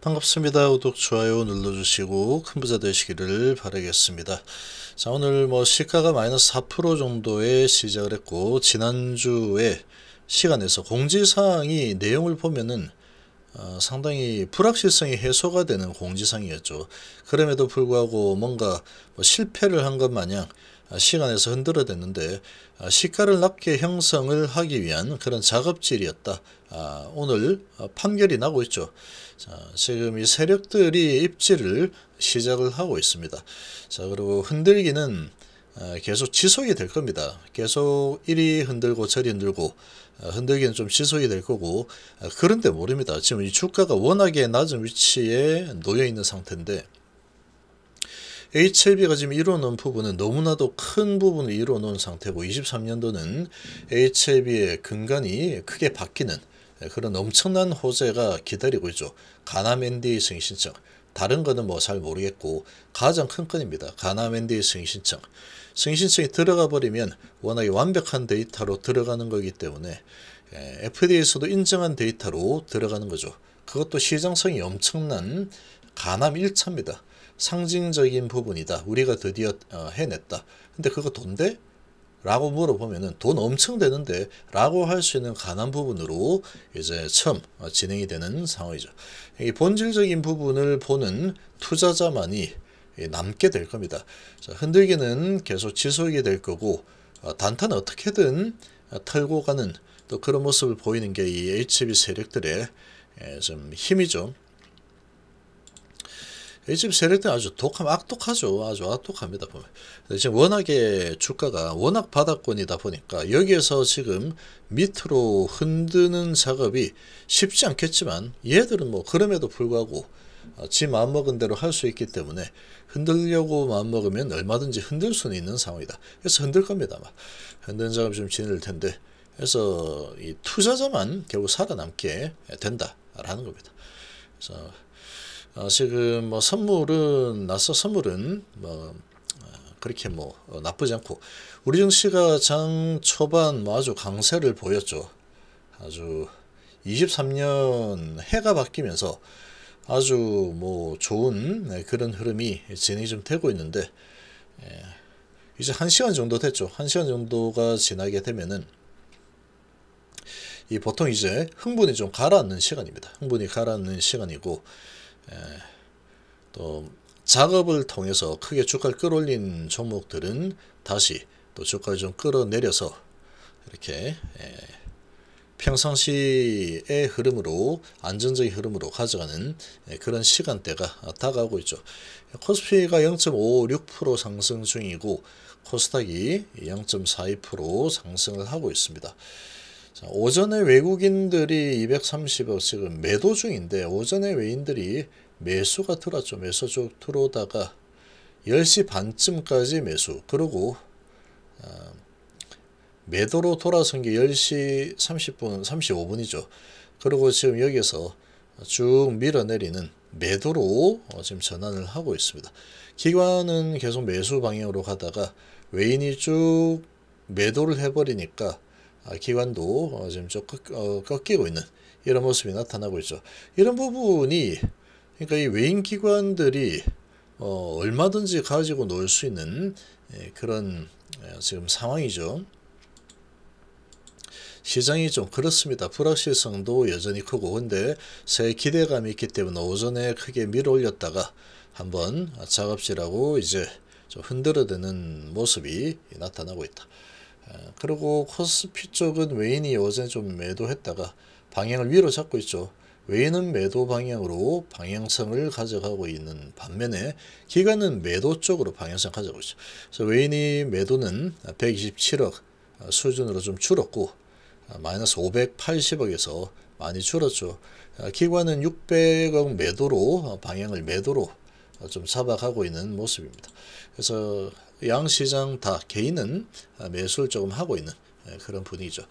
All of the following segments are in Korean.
반갑습니다. 구독, 좋아요 눌러주시고 큰 부자 되시기를 바라겠습니다. 자, 오늘 뭐 시가가 마이너스 4% 정도에 시작을 했고, 지난주에 시간에서 공지사항이 내용을 보면은 어, 상당히 불확실성이 해소가 되는 공지사항이었죠. 그럼에도 불구하고 뭔가 뭐 실패를 한 것 마냥 시간에서 흔들어댔는데 아, 시가를 낮게 형성을 하기 위한 그런 작업질이었다. 아, 오늘 어, 판결이 나고 있죠. 자, 지금 이 세력들이 입지를 시작을 하고 있습니다. 자, 그리고 흔들기는 아, 계속 지속이 될 겁니다. 계속 이리 흔들고 저리 흔들고 흔들기는 좀 지속이 될 거고 그런데 모릅니다. 지금 이 주가가 워낙에 낮은 위치에 놓여 있는 상태인데 HLB가 지금 이뤄놓은 부분은 너무나도 큰 부분을 이뤄놓은 상태고 23년도는 HLB의 근간이 크게 바뀌는 그런 엄청난 호재가 기다리고 있죠. 가남 NDA 승인 신청. 다른 거는 뭐 잘 모르겠고 가장 큰 건입니다. 가남 NDA 승인 신청. 승인 신청이 들어가 버리면 워낙에 완벽한 데이터로 들어가는 거기 때문에 FDA에서도 인정한 데이터로 들어가는 거죠. 그것도 시장성이 엄청난 가남 1차입니다. 상징적인 부분이다. 우리가 드디어 어, 해냈다. 근데 그거 돈데? 라고 물어보면은 돈 엄청 되는데 라고 할 수 있는 가난 부분으로 이제 처음 어, 진행이 되는 상황이죠. 이 본질적인 부분을 보는 투자자만이 남게 될 겁니다. 자, 흔들기는 계속 지속이 될 거고 어, 단타는 어떻게든 털고 가는 또 그런 모습을 보이는 게 이 HB 세력들의 좀 힘이죠. 이집 세력들 아주 독함 악독하죠. 아주 악독합니다. 보면. 지금 워낙에 주가가 워낙 바닥권이다 보니까 여기에서 지금 밑으로 흔드는 작업이 쉽지 않겠지만 얘들은 뭐 그럼에도 불구하고 어, 지 마음먹은 대로 할 수 있기 때문에 흔들려고 마음먹으면 얼마든지 흔들 수는 있는 상황이다. 그래서 흔들 겁니다. 막. 흔드는 작업 좀 지낼 텐데 그래서 이 투자자만 결국 살아남게 된다라는 겁니다. 그래서 어, 지금 뭐 선물은 나서 선물은 뭐 어, 그렇게 뭐 어, 나쁘지 않고 우리 증시가 장 초반 뭐 아주 강세를 보였죠. 아주 23년 해가 바뀌면서 아주 뭐 좋은 네, 그런 흐름이 진행이 좀 되고 있는데 예, 이제 한 시간 정도 됐죠. 한 시간 정도가 지나게 되면은 이 보통 이제 흥분이 좀 가라앉는 시간입니다. 흥분이 가라앉는 시간이고 예, 또 작업을 통해서 크게 주가를 끌어올린 종목들은 다시 또 주가를 좀 끌어내려서 이렇게 예, 평상시의 흐름으로 안정적인 흐름으로 가져가는 예, 그런 시간대가 다가오고 있죠. 코스피가 0.56% 상승 중이고 코스닥이 0.42% 상승을 하고 있습니다. 자, 오전에 외국인들이 230억 지금 매도 중인데 오전에 외인들이 매수가 들어왔죠. 매수 쭉 들어오다가 10시 반쯤까지 매수. 그리고 어, 매도로 돌아선 게 10시 30분, 35분이죠. 그리고 지금 여기서 쭉 밀어내리는 매도로 어, 지금 전환을 하고 있습니다. 기관은 계속 매수 방향으로 가다가 외인이 쭉 매도를 해버리니까 아, 기관도 어, 지금 좀 어, 꺾이고 있는 이런 모습이 나타나고 있죠. 이런 부분이 그러니까 이 외인 기관들이 어, 얼마든지 가지고 놀 수 있는 예, 그런 예, 지금 상황이죠. 시장이 좀 그렇습니다. 불확실성도 여전히 크고 근데 새 기대감이 있기 때문에 오전에 크게 밀어 올렸다가 한번 작업질하고 이제 좀 흔들어대는 모습이 나타나고 있다. 그리고 코스피 쪽은 외인이 어제 좀 매도했다가 방향을 위로 잡고 있죠. 외인은 매도 방향으로 방향성을 가져가고 있는 반면에 기관은 매도 쪽으로 방향성 가져가고 있죠. 그래서 외인이 매도는 127억 수준으로 좀 줄었고 마이너스 580억에서 많이 줄었죠. 기관은 600억 매도로 방향을 매도로 좀 잡아가고 있는 모습입니다. 그래서 양시장 다 개인은 매수를 조금 하고 있는 예, 그런 분위기죠.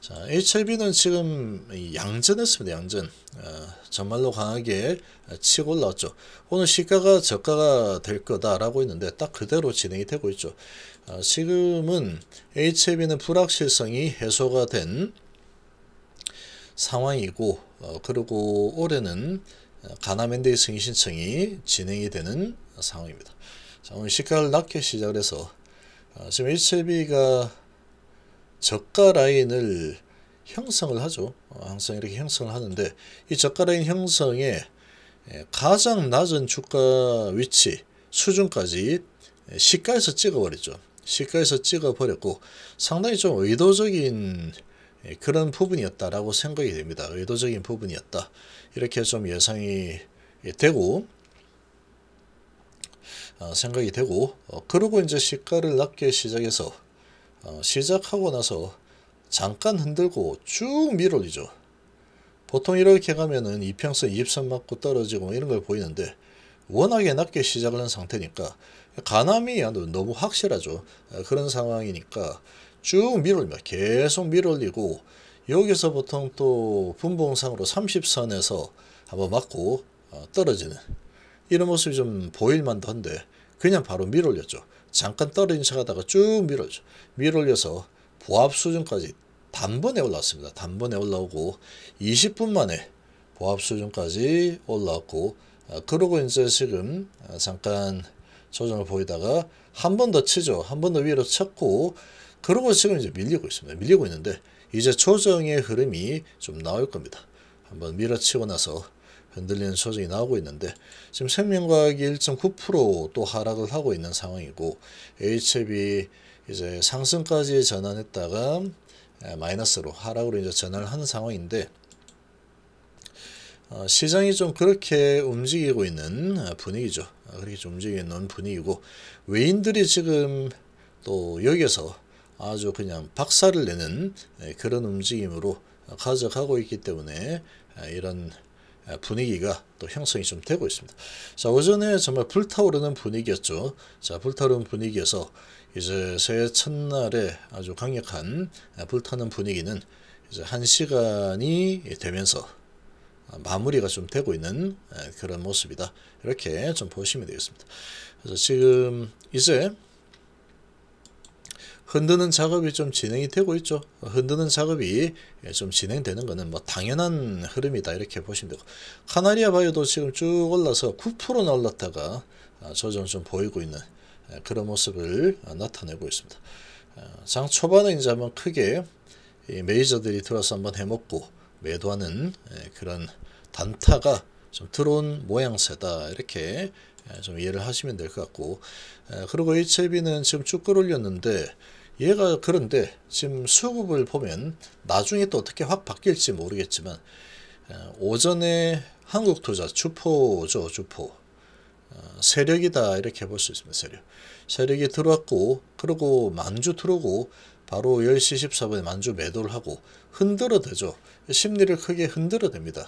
자, HLB는 지금 양전했습니다. 양전. 어, 정말로 강하게 치고 올라왔죠. 오늘 시가가 저가가 될 거다라고 했는데 딱 그대로 진행이 되고 있죠. 어, 지금은 HLB는 불확실성이 해소가 된 상황이고 어, 그리고 올해는 가나멘데이 승인 신청이 진행이 되는 상황입니다. 자, 오늘 시가를 낮게 시작을 해서 어, 지금 HLB가 저가 라인을 형성을 하죠. 어, 항상 이렇게 형성을 하는데 이 저가 라인 형성에 예, 가장 낮은 주가 위치 수준까지 시가에서 찍어버렸죠. 시가에서 찍어버렸고 상당히 좀 의도적인 예, 그런 부분이었다라고 생각이 됩니다. 의도적인 부분이었다. 이렇게 좀 예상이 되고 어, 생각이 되고 어, 그러고 이제 시가를 낮게 시작해서 어, 시작하고 나서 잠깐 흔들고 쭉 밀어올리죠. 보통 이렇게 가면은 이평선 20선 맞고 떨어지고 이런 걸 보이는데 워낙에 낮게 시작을 한 상태니까 가남이 너무 확실하죠. 그런 상황이니까 쭉 밀어올립니다. 계속 밀어올리고 여기서 보통 또 분봉상으로 30선에서 한번 맞고 떨어지는 이런 모습이 좀 보일만도 한데 그냥 바로 밀어올렸죠. 잠깐 떨어진 척하다가 쭉 밀어올죠. 밀어올려서 보합 수준까지 단번에 올라왔습니다. 단번에 올라오고 20분 만에 보합 수준까지 올라왔고 아, 그러고 이제 지금 아, 잠깐 조정을 보이다가 한 번 더 치죠. 한 번 더 위로 쳤고 그러고 지금 이제 밀리고 있습니다. 밀리고 있는데 이제 조정의 흐름이 좀 나올 겁니다. 한번 밀어치고 나서 흔들리는 조정이 나오고 있는데 지금 생명과학이 1.9%또 하락을 하고 있는 상황이고 HB 이제 상승까지 전환했다가 마이너스로 하락으로 이제 전환을 하는 상황인데 어, 시장이 좀 그렇게 움직이고 있는 분위기죠. 어, 그렇게 좀 움직이고 있는 분위기고 외인들이 지금 또 여기서 아주 그냥 박살을 내는 그런 움직임으로 가져가고 있기 때문에 이런 분위기가 또 형성이 좀 되고 있습니다. 자, 오전에 정말 불타오르는 분위기였죠. 자, 불타오르는 분위기에서 이제 새해 첫날에 아주 강력한 불타는 분위기는 이제 한 시간이 되면서 마무리가 좀 되고 있는 그런 모습이다. 이렇게 좀 보시면 되겠습니다. 그래서 지금 이제 흔드는 작업이 좀 진행이 되고 있죠. 흔드는 작업이 좀 진행되는 것은 뭐 당연한 흐름이다 이렇게 보시면 되고 카나리아 바이오도 지금 쭉 올라서 9%나 올랐다가 조정 좀 보이고 있는 그런 모습을 나타내고 있습니다. 장 초반에 이제 한번 크게 메이저들이 들어서 한번 해먹고 매도하는 그런 단타가 좀 들어온 모양새다 이렇게 좀 이해를 하시면 될 것 같고 그리고 HLB는 지금 쭉 끌어올렸는데 얘가 그런데 지금 수급을 보면 나중에 또 어떻게 확 바뀔지 모르겠지만 오전에 한국투자 주포죠 주포. 어, 세력이다 이렇게 볼 수 있습니다 세력. 세력이 들어왔고 그리고 만주 들어오고 바로 10시 14분에 만주 매도를 하고 흔들어 대죠. 심리를 크게 흔들어 댑니다.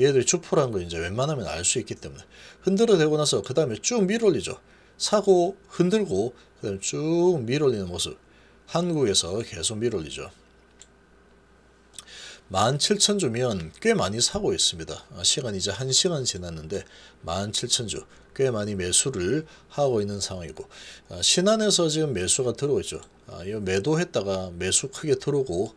얘들이 주포라는 걸 이제 웬만하면 알 수 있기 때문에. 흔들어 대고 나서 그 다음에 쭉 밀어올리죠. 사고 흔들고 그 다음에 쭉 밀어올리는 모습 한국에서 계속 밀어올리죠. 17,000주면 꽤 많이 사고 있습니다. 아, 시간이 이제 1시간 지났는데 17,000주 꽤 많이 매수를 하고 있는 상황이고 아, 신안에서 지금 매수가 들어오고 있죠. 아, 이 매도했다가 매수 크게 들어오고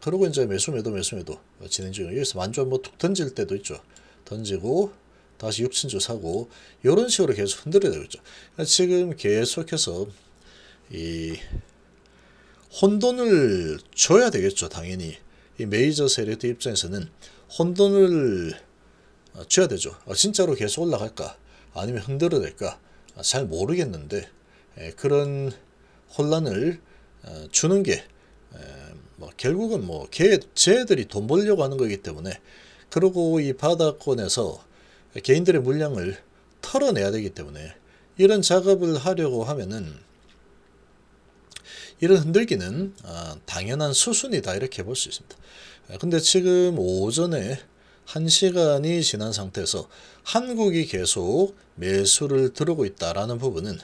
그러고 이제 매수 매도 매수 매도 진행 중이에요. 여기서 만주 한번 툭 던질 때도 있죠. 던지고 다시 6천주 사고 이런 식으로 계속 흔들어야 되고 있죠. 지금 계속해서 이 혼돈을 줘야 되겠죠, 당연히. 이 메이저 세력들 입장에서는 혼돈을 어, 줘야 되죠. 어, 진짜로 계속 올라갈까? 아니면 흔들어 될까? 아, 잘 모르겠는데, 그런 혼란을 어, 주는 게, 뭐 결국은 뭐, 걔, 쟤들이 돈 벌려고 하는 거기 때문에, 그리고 이 바닥권에서 개인들의 물량을 털어내야 되기 때문에, 이런 작업을 하려고 하면은, 이런 흔들기는 아, 당연한 수순이다 이렇게 볼 수 있습니다. 아, 근데 지금 오전에 1시간이 지난 상태에서 한국이 계속 매수를 들어오고 있다라는 부분은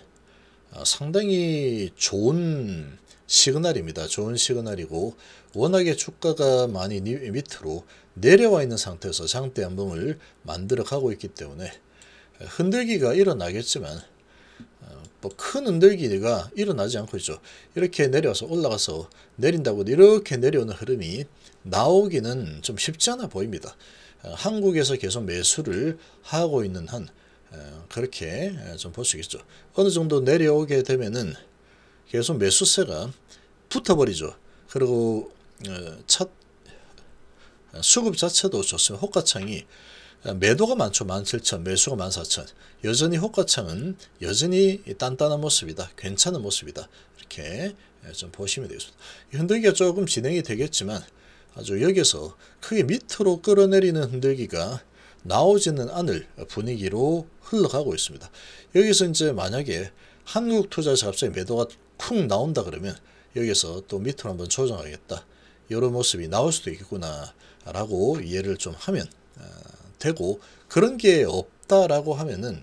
아, 상당히 좋은 시그널입니다. 좋은 시그널이고 워낙에 주가가 많이 밑으로 내려와 있는 상태에서 장대 한봉을 만들어 가고 있기 때문에 흔들기가 일어나겠지만 뭐 큰 흔들기가 일어나지 않고 있죠. 이렇게 내려서 올라가서 내린다고 이렇게 내려오는 흐름이 나오기는 좀 쉽지 않아 보입니다. 어, 한국에서 계속 매수를 하고 있는 한 어, 그렇게 좀 볼 수 있겠죠. 어느 정도 내려오게 되면은 계속 매수세가 붙어버리죠. 그리고 어, 첫 수급 자체도 좋습니다. 호가창이 매도가 많죠. 17,000, 매수가 14,000. 여전히 호가창은 여전히 단단한 모습이다. 괜찮은 모습이다. 이렇게 좀 보시면 되겠습니다. 흔들기가 조금 진행이 되겠지만 아주 여기서 크게 밑으로 끌어내리는 흔들기가 나오지는 않을 분위기로 흘러가고 있습니다. 여기서 이제 만약에 한국 투자자 갑자기 매도가 쿵 나온다 그러면 여기서 또 밑으로 한번 조정하겠다. 이런 모습이 나올 수도 있겠구나 라고 이해를 좀 하면 어, 되고 그런 게 없다라고 하면은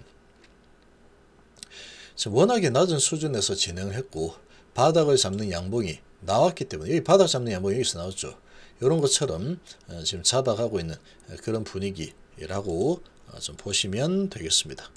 워낙에 낮은 수준에서 진행을 했고 바닥을 잡는 양봉이 나왔기 때문에 여기 바닥 잡는 양봉이 여기서 나왔죠. 이런 것처럼 어, 지금 잡아가고 있는 그런 분위기라고 어, 좀 보시면 되겠습니다.